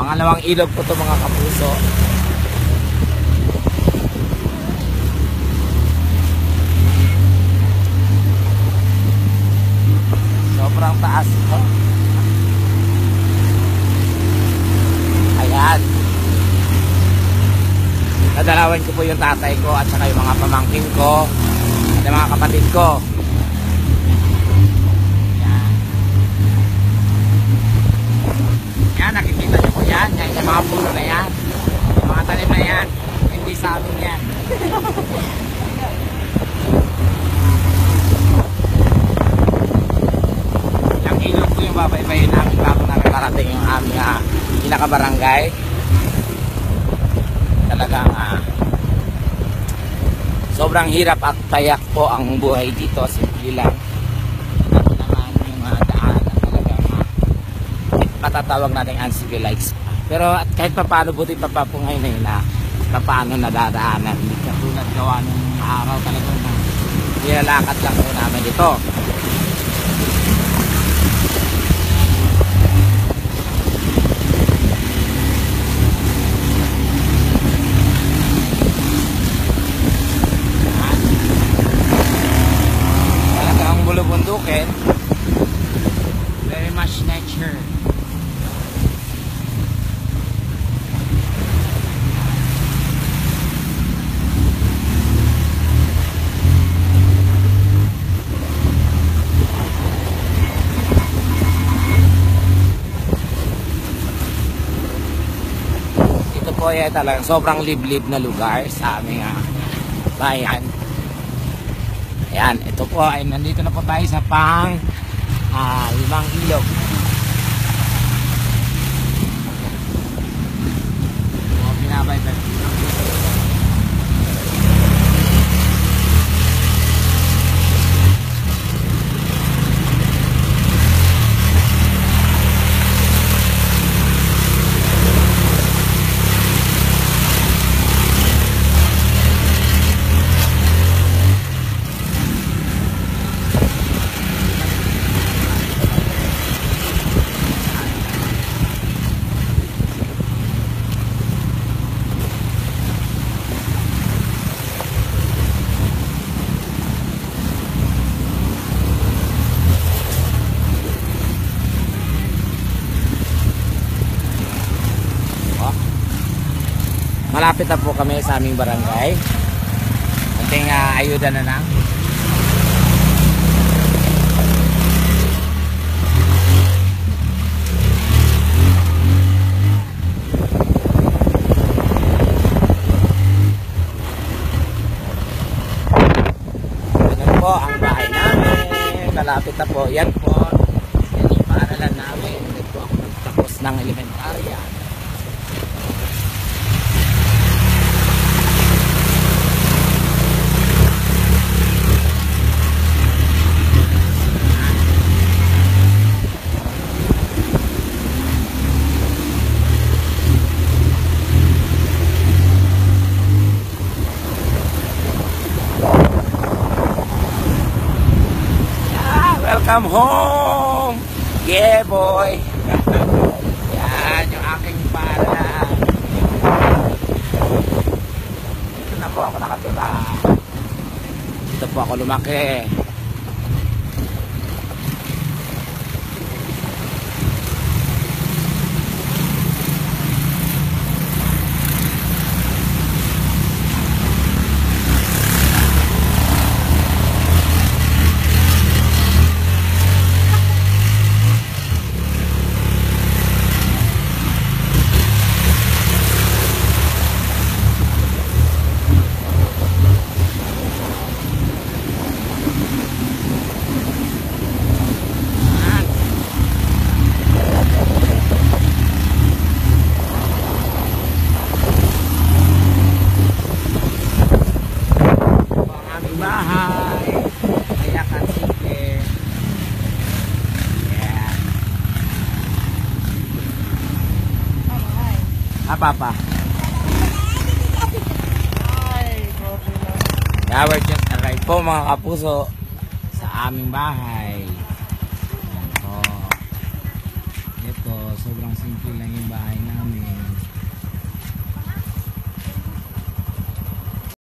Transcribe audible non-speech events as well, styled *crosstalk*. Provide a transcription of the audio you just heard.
Pangalawang ilog po to mga kapuso. Sobrang taas po. Ayan. Nadalawan ko po yung tatay ko at saka yung mga pamangkin ko at mga kapatid ko. Ayan. Yan, nakikita niyo po yan. Yan, yung mga na yan. Mga talim na yan. Hindi sa amin yan. *laughs* Yung ilog po yung babaybayin namin bago namin parating yung aming uh, pinakabarangay. Talagang ah, sobrang hirap at payak po ang buhay dito. Simple lang. Ito naman yung uh, daan na talagang ah, matatawag natin uncivilized. Pero at kahit pa paano buti pa pa po ngayon eh, na paano nadadaanan. Hindi katulad gawa nung araw talagang na nilalakad lang po namin ito. Talagang bulubundukin. Very much nature. Ito po ay talagang sobrang liblib na lugar sa aming ah, bayan. Ayan, ito po ay nandito na po tayo sa pang ah, limang ilog. Malapit na po kami sa aming barangay. Kunting ah, ayuda na lang. Po ang bahay namin. Malapit na po. Yan po. Yan yung paaralan namin. Po ako nagtapos ng elementarya. Welcome home! Yeah, boy! Yan, yung aking para. Dito na po ako nakatira. Dito po ako lumaki. Ah, papa. Yeah, we're just arrived po mga kapuso sa aming bahay. Yan po. Ito, sobrang simple lang yung bahay namin.